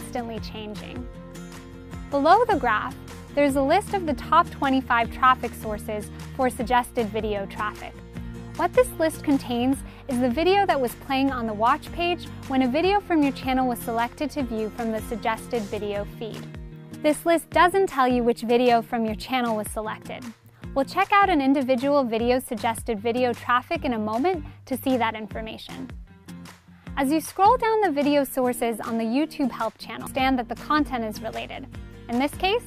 constantly changing. Below the graph, there's a list of the top 25 traffic sources for suggested video traffic. What this list contains is the video that was playing on the watch page when a video from your channel was selected to view from the suggested video feed. This list doesn't tell you which video from your channel was selected. We'll check out an individual video's suggested video traffic in a moment to see that information. As you scroll down the video sources on the YouTube Help channel, understand that the content is related. In this case,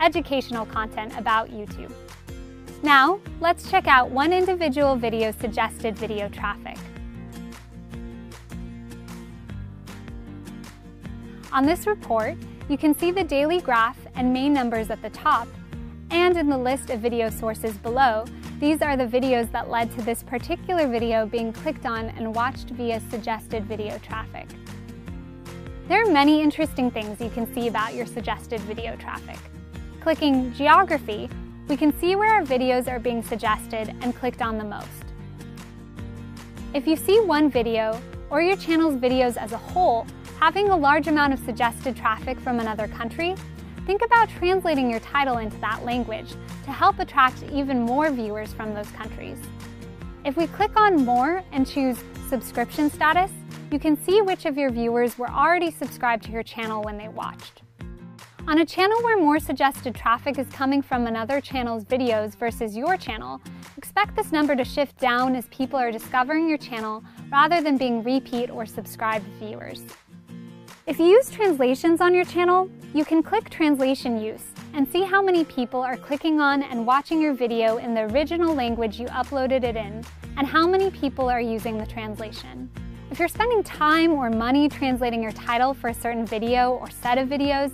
educational content about YouTube. Now, let's check out one individual video suggested video traffic. On this report, you can see the daily graph and main numbers at the top, and in the list of video sources below, these are the videos that led to this particular video being clicked on and watched via suggested video traffic. There are many interesting things you can see about your suggested video traffic. Clicking Geography, we can see where our videos are being suggested and clicked on the most. If you see one video, or your channel's videos as a whole, having a large amount of suggested traffic from another country, think about translating your title into that language to help attract even more viewers from those countries. If we click on More and choose Subscription Status, you can see which of your viewers were already subscribed to your channel when they watched. On a channel where more suggested traffic is coming from another channel's videos versus your channel, expect this number to shift down as people are discovering your channel rather than being repeat or subscribed viewers. If you use translations on your channel, you can click Translation Use and see how many people are clicking on and watching your video in the original language you uploaded it in, and how many people are using the translation. If you're spending time or money translating your title for a certain video or set of videos,